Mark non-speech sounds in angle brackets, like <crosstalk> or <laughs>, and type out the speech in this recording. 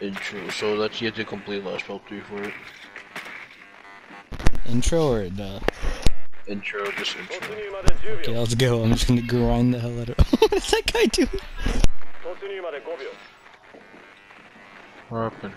Intro, so that's you have to complete last spell 3 for it. Intro or the... Intro, just intro. Okay, let's go. I'm just gonna grind the hell out of... <laughs> what is that guy doing? 突入まで5秒 What happened?